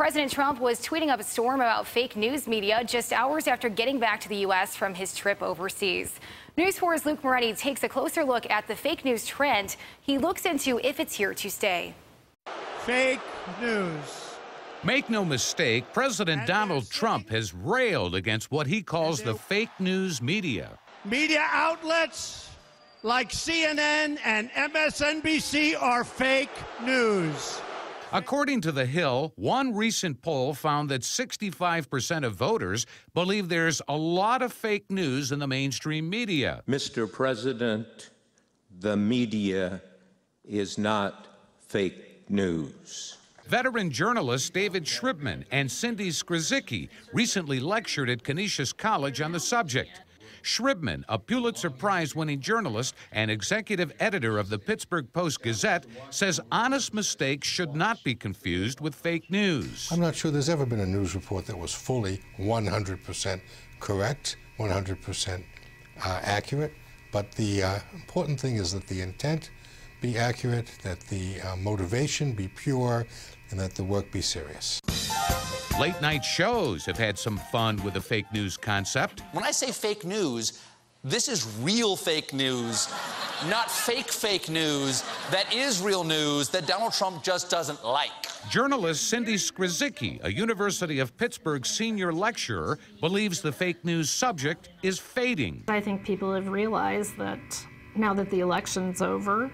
President Trump was tweeting up a storm about fake news media just hours after getting back to the U.S. from his trip overseas. News 4's Luke Moretti takes a closer look at the fake news trend. He looks into if it's here to stay. Fake news. Make no mistake, President Donald Trump has railed against what he calls the fake news media. Media outlets like CNN and MSNBC are fake news. According to The Hill, one recent poll found that 65% of voters believe there's a lot of fake news in the mainstream media. Mr. President, the media is not fake news. Veteran journalists David Shribman and Cindy Skrzycki recently lectured at Canisius College on the subject. Shribman, a Pulitzer Prize winning journalist and executive editor of the Pittsburgh Post Gazette, says honest mistakes should not be confused with fake news. I'm not sure there's ever been a news report that was fully 100% correct, 100% uh, accurate. But the uh, important thing is that the intent be accurate, that the uh, motivation be pure, and that the work be serious. Late night shows have had some fun with the fake news concept. When I say fake news, this is real fake news, not fake fake news that is real news that Donald Trump just doesn't like. Journalist Cindy Skrzycki, a University of Pittsburgh senior lecturer, believes the fake news subject is fading. I think people have realized that now that the election's over,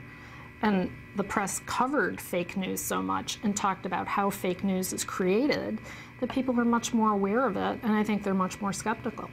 and the press covered fake news so much and talked about how fake news is created that people are much more aware of it, and I think they're much more skeptical.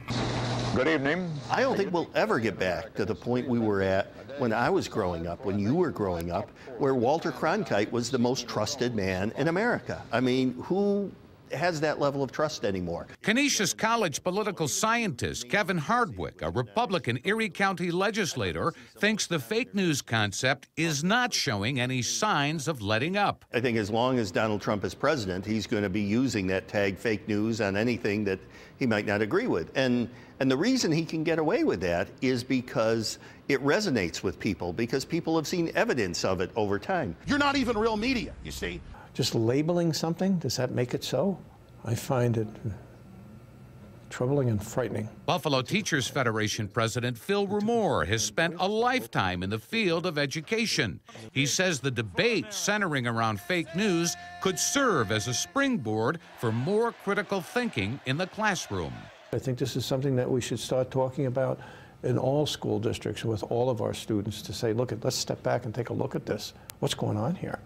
Good evening. I don't think we'll ever get back to the point we were at when I was growing up, when you were growing up, where Walter Cronkite was the most trusted man in America. I mean, who has that level of trust anymore. Canisius College political scientist Kevin Hardwick, a Republican Erie County legislator, thinks the fake news concept is not showing any signs of letting up. I think as long as Donald Trump is president, he's going to be using that tag fake news on anything that he might not agree with. And and the reason he can get away with that is because it resonates with people because people have seen evidence of it over time. You're not even real media, you see. Just labeling something, does that make it so? I find it troubling and frightening. Buffalo Teachers Federation President Phil Rumore has spent a lifetime in the field of education. He says the debate centering around fake news could serve as a springboard for more critical thinking in the classroom. I think this is something that we should start talking about in all school districts with all of our students to say, look, let's step back and take a look at this. What's going on here?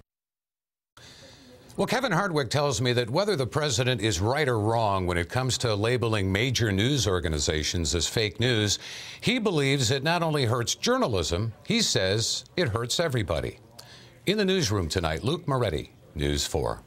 Well, Kevin Hardwick tells me that whether the president is right or wrong when it comes to labeling major news organizations as fake news, he believes it not only hurts journalism, he says it hurts everybody. In the newsroom tonight, Luke Moretti, News 4.